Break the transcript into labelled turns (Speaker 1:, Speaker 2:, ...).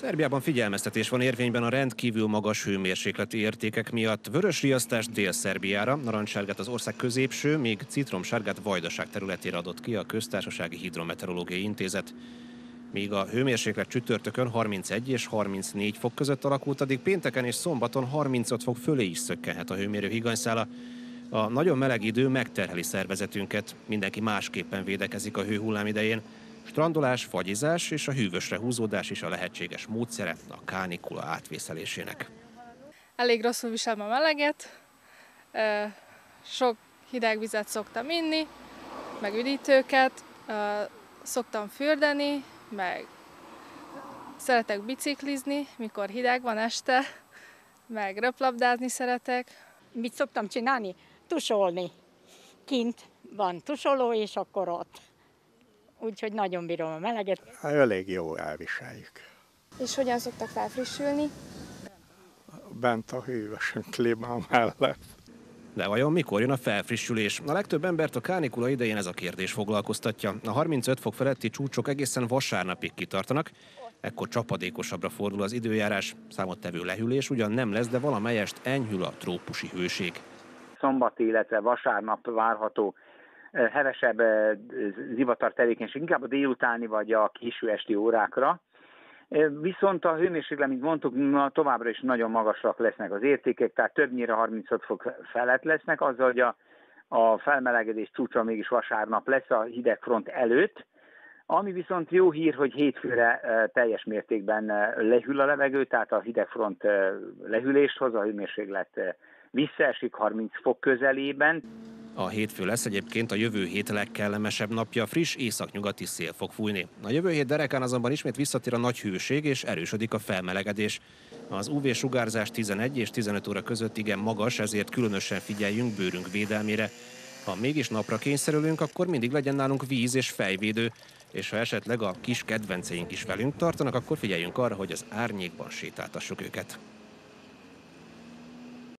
Speaker 1: Szerbiában figyelmeztetés van érvényben a rendkívül magas hőmérsékleti értékek miatt. Vörös riasztást Dél-Szerbiára, narancssárgát az ország középső, még citromsárgát Vajdaság területére adott ki a Köztársasági Hidrometeorológiai Intézet. Míg a hőmérséklet csütörtökön 31 és 34 fok között alakult, addig pénteken és szombaton 35 fok fölé is szökkenhet a hőmérő higanyszála. A nagyon meleg idő megterheli szervezetünket, mindenki másképpen védekezik a hőhullám idején. Strandolás, fagyizás és a hűvösre húzódás is a lehetséges módszere a kánikula átvészelésének.
Speaker 2: Elég rosszul viselem a meleget, sok hideg vizet szoktam inni, meg üdítőket, szoktam fürdeni, meg szeretek biciklizni, mikor hideg van este, meg röplabdázni szeretek.
Speaker 3: Mit szoktam csinálni? Tusolni. Kint van tusoló, és akkor ott úgyhogy nagyon bírom a meleget.
Speaker 4: Hát elég jó elviseljük.
Speaker 5: És hogyan szoktak felfrissülni?
Speaker 4: Bent a hűvös klíma mellett.
Speaker 1: De vajon mikor jön a felfrissülés? A legtöbb embert a kánikula idején ez a kérdés foglalkoztatja. A 35 fok feletti csúcsok egészen vasárnapig kitartanak, ekkor csapadékosabbra fordul az időjárás, számottevő lehűlés ugyan nem lesz, de valamelyest enyhül a trópusi hőség.
Speaker 6: Szombat, illetve vasárnap várható hevesebb zivatar tevékenység, inkább a délutáni vagy a késő esti órákra. Viszont a hőmérséklet, mint mondtuk, na, továbbra is nagyon magasak lesznek az értékek, tehát többnyire 35 fok felett lesznek, azzal, hogy a, a felmelegedés csúcsa mégis vasárnap lesz a hidegfront előtt, ami viszont jó hír, hogy hétfőre teljes mértékben lehűl a levegő, tehát a hidegfront lehűlést hoz, a hőmérséklet visszaesik 30 fok közelében.
Speaker 1: A hétfő lesz egyébként a jövő hét legkellemesebb napja, friss északnyugati szél fog fújni. A jövő hét derekán azonban ismét visszatér a nagy hőség és erősödik a felmelegedés. Az UV-sugárzás 11 és 15 óra között igen magas, ezért különösen figyeljünk bőrünk védelmére. Ha mégis napra kényszerülünk, akkor mindig legyen nálunk víz és fejvédő, és ha esetleg a kis kedvenceink is velünk tartanak, akkor figyeljünk arra, hogy az árnyékban sétáltassuk őket.